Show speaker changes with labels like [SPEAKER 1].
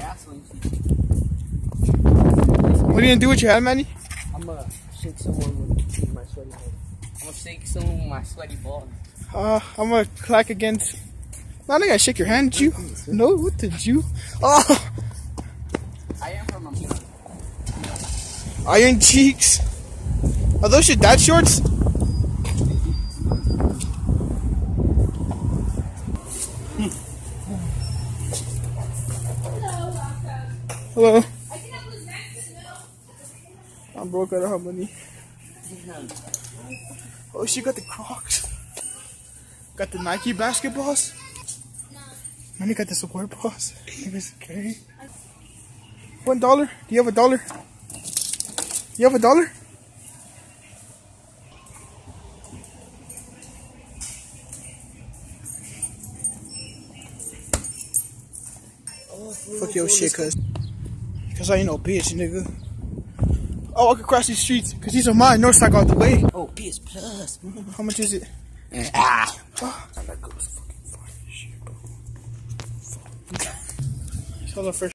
[SPEAKER 1] your ass when you
[SPEAKER 2] What are you gonna do with your head, Manny?
[SPEAKER 1] I'm gonna shake someone with my sweaty head. I'm gonna shake someone with my sweaty balls.
[SPEAKER 2] Uh, I'm gonna clack against. No, I think I shake your hand, Jew. No, what the Jew? Oh,
[SPEAKER 1] I am from a
[SPEAKER 2] iron cheeks. Are those your dad shorts? Hello. I'm broke out of her money. Oh, she got the Crocs. Got the Nike basketballs. Money got the support balls. okay. One dollar? Do you have a dollar? You have a dollar? Fuck your shit, cuz. Cause I ain't no bitch, nigga. Oh, I can cross these streets, cause these are mine. North side out the way.
[SPEAKER 1] Oh, PS Plus.
[SPEAKER 2] How much is it?
[SPEAKER 1] ah.
[SPEAKER 2] That goes fucking fine shit, bro. Fuck. Hold on first.